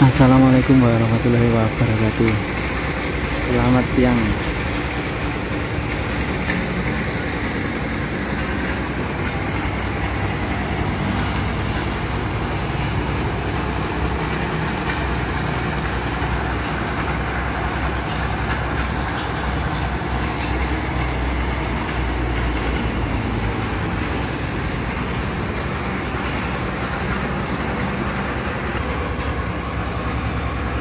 Assalamualaikum warahmatullahi wabarakatuh. Selamat siang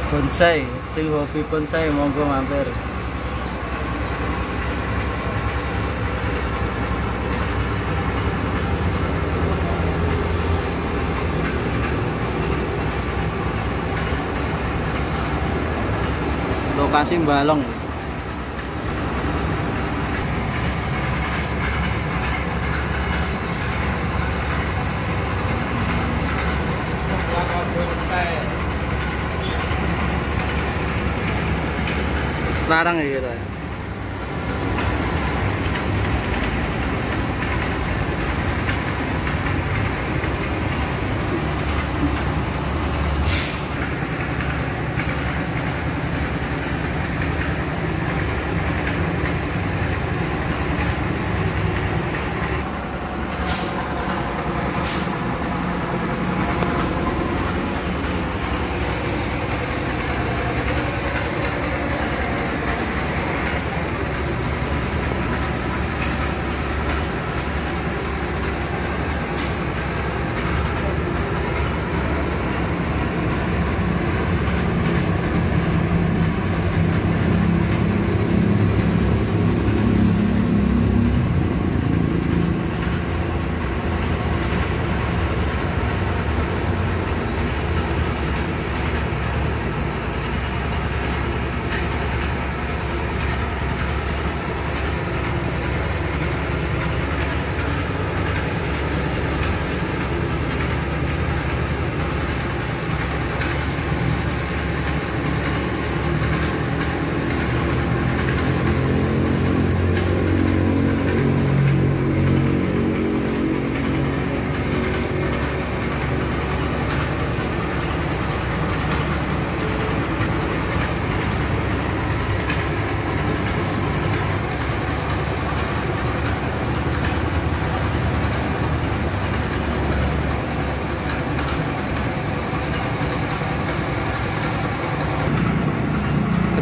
bonsai sing hobi bonsai monggo mampir. Lokasi balong larang ya gitu. ya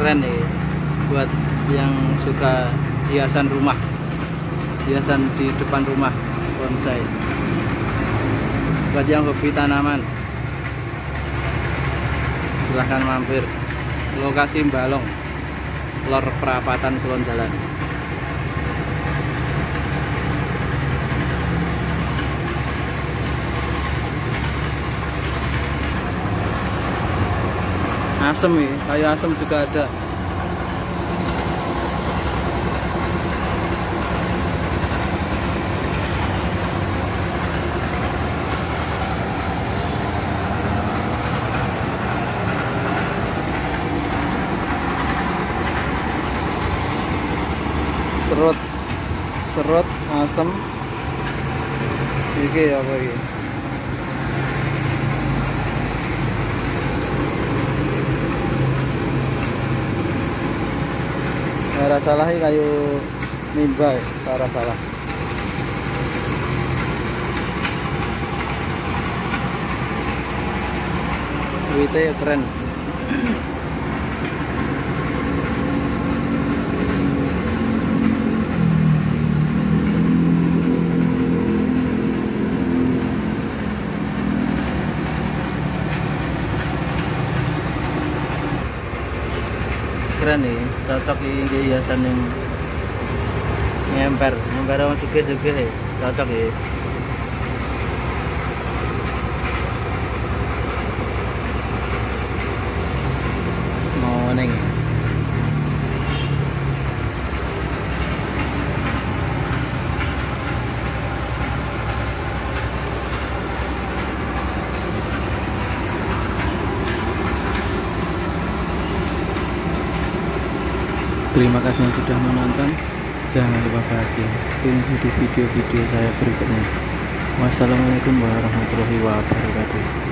keren nih buat yang suka hiasan rumah. Hiasan di depan rumah bonsai. Buat yang hobi tanaman. Silahkan mampir. Lokasi Balong lor perapatan Kulon Jalan asem ya kayu asem juga ada. Serut serut asem. Iki apa iki Cara salah ini kayu nimba ya, cara salah. Duitnya ya keren. Keren nih cocok ini hiasan yang nyemper nyemper sama suge suge cocok ya mau neng Terima kasih yang sudah menonton. Jangan lupa bahagia. Tunggu di video-video saya berikutnya. Wassalamualaikum warahmatullahi wabarakatuh.